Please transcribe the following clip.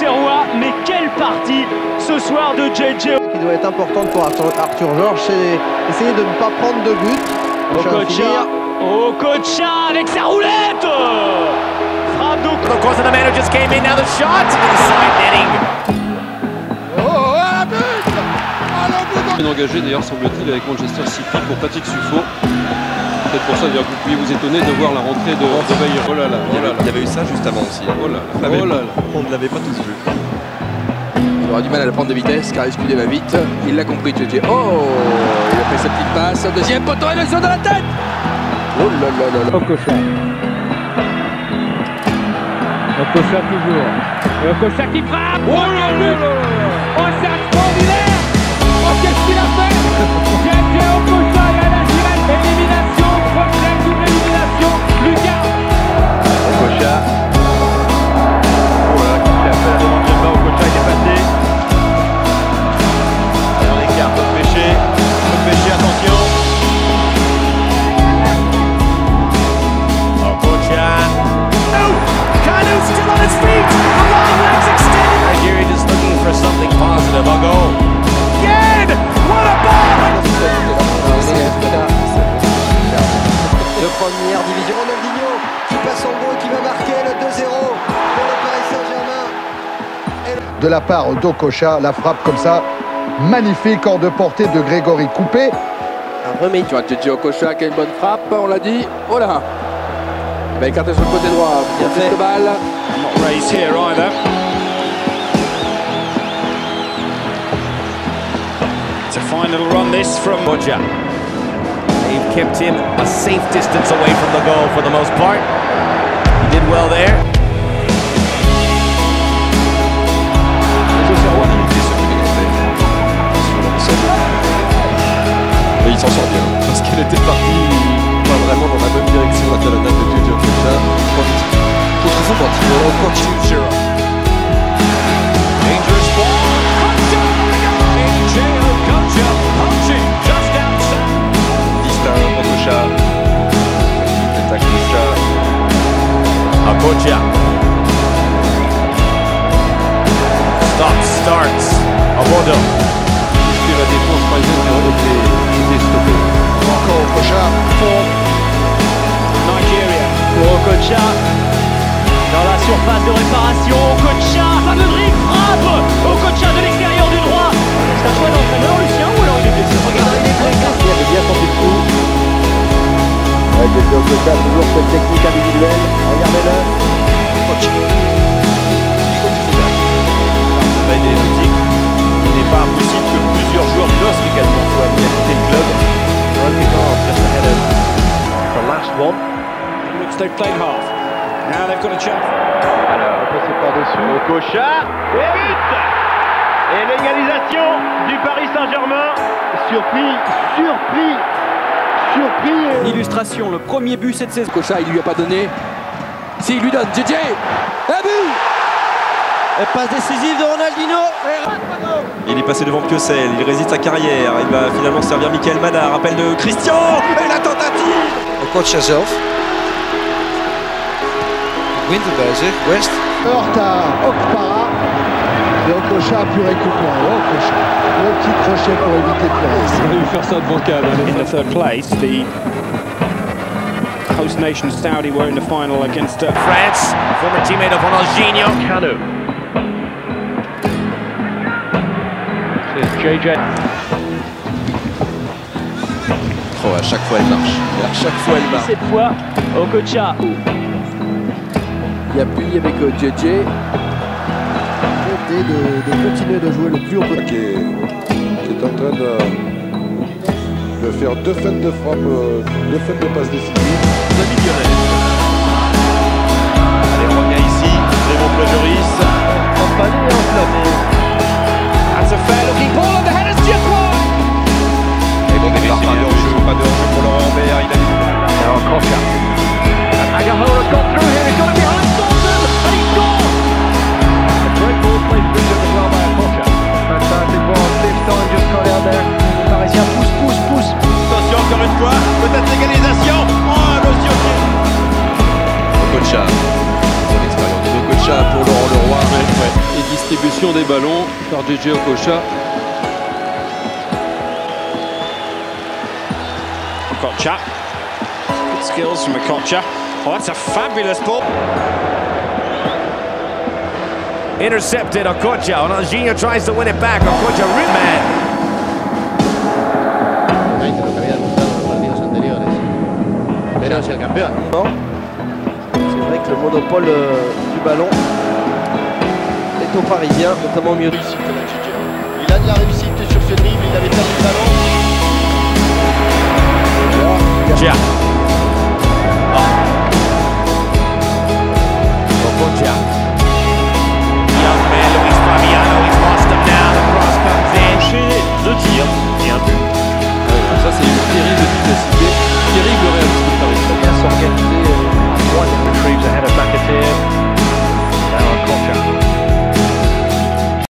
Auxerrois. Mais quelle partie ce soir de JJ qui doit être importante pour Arthur, Arthur Georges, c'est essayer de ne pas prendre de but. Okocha, avec sa roulette Frappe d'Okocha. Of course, the man who just came in, now the shot! Inside netting. engagé d'ailleurs semble-t-il avec Manchester City pour Patrick Suffo. Peut-être pour ça d'ailleurs que vous pouvez vous étonner de voir la rentrée de, de Bayer. Oh là là, oh là là. Il y avait eu ça juste avant aussi. Oh là là, On oh là là. On ne l'avait pas tous vu. Il aura du mal à le prendre de vitesse car Escudé va vite. Il l'a compris, JJ. Oh Il a fait sa petite passe. Deuxième poteau, et le saut dans la tête Oh là là là là Okocha. Okocha toujours. Et Okocha qui frappe Oh là là Oh c'est extraordinaire Oh qu'est-ce qu'il a fait? De la part d'Okocha, la frappe comme ça, magnifique hors de portée de Grégory Coupé. Un remet Tu vois, JJ Okocha qui a une bonne frappe, on l'a dit. Oh là Il va écarter sur le côté droit. Bien fait. balle. Not raised here either. It's a fine little run this from Boja. They've kept him a safe distance away from the goal for the most part. He did well there. S'en sort bien. Parce qu'il était parti pas vraiment dans la même direction à la date de. Contre continue. Zero. Dangerous ball. Just outside. Distinct. Attaque Okocha. Okocha. Stops, starts. Abodo. La défense. Which they played half. Now they've got a chance. Alors, passer par-dessus. Okocha. Et but Et l'égalisation du Paris Saint-Germain. Surpris, surpris, surpris. Illustration, le premier but cette saison. Okocha, il lui a pas donné. Si, il lui donne. JJ Un but Passe décisive de Ronaldinho. Il est passé devant Piocel, il résiste sa carrière, il va finalement servir Michael Mana, rappel de Christian, et la tentative zelf. Wint zich, West. Heurte à Okpara. Et Okocha a pu récupérer. Okocha. Le petit crochet pour éviter de perdre. On a dû faire ça devant Cannes. In the third place, the host nation Saudi were in the final against uh, France, former teammate of Ronaldinho. Cano. C'est JJ. Oh, à chaque fois elle marche, à chaque fois elle marche. Cette fois, Okocha. Il appuie avec euh, JJ. Tenter de, de continuer de jouer le plus haut possible. qui est, qui est en train de, de faire deux fêtes de frappe, euh, deux fêtes de passe décisive. Allez, on revient ici, Raymond Plageris. Fois, peut-être l'égalisation. Oh, qui Okocha, son expérience. Okocha pour Laurent Leroy. Et distribution des ballons par JJ Okocha. Okocha. Good skills from Okocha. Oh, that's a fabulous ball. Intercepted Okocha. Ronaldinho tries to win it back. Okocha, rip man. Campeón. C'est vrai que le monopole euh, du ballon est aux Parisiens, notamment au milieu. Il a de la réussite sur ce dribble, il avait perdu le ballon. Ja.